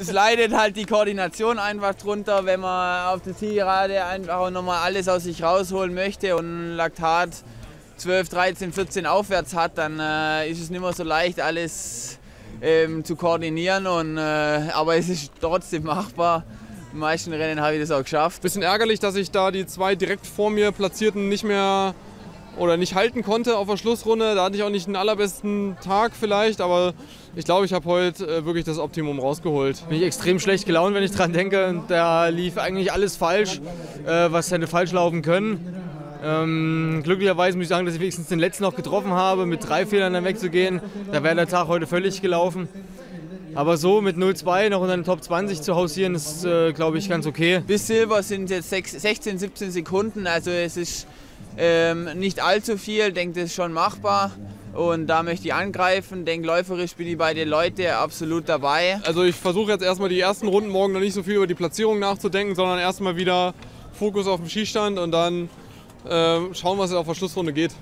Es leidet halt die Koordination einfach drunter, wenn man auf der Zielgerade einfach nochmal alles aus sich rausholen möchte und Laktat 12, 13, 14 aufwärts hat, dann äh, ist es nicht mehr so leicht, alles ähm, zu koordinieren. Und, äh, aber es ist trotzdem machbar. In den meisten Rennen habe ich das auch geschafft. Bisschen ärgerlich, dass ich da die zwei direkt vor mir platzierten nicht mehr oder nicht halten konnte auf der Schlussrunde. Da hatte ich auch nicht den allerbesten Tag vielleicht, aber ich glaube, ich habe heute äh, wirklich das Optimum rausgeholt. Bin ich extrem schlecht gelaunt, wenn ich dran denke. Da lief eigentlich alles falsch, äh, was hätte falsch laufen können. Ähm, glücklicherweise muss ich sagen, dass ich wenigstens den letzten noch getroffen habe, mit drei Fehlern dann wegzugehen. Da wäre der Tag heute völlig gelaufen. Aber so mit 0-2 noch in den Top 20 zu hausieren, ist, äh, glaube ich, ganz okay. Bis Silber sind jetzt 16, 17 Sekunden, also es ist ähm, nicht allzu viel, ich denke, das ist schon machbar. Und da möchte ich angreifen. Denke, läuferisch bin ich bei den Leuten absolut dabei. Also ich versuche jetzt erstmal die ersten Runden morgen noch nicht so viel über die Platzierung nachzudenken, sondern erstmal wieder Fokus auf den Skistand und dann äh, schauen, was auf der Schlussrunde geht.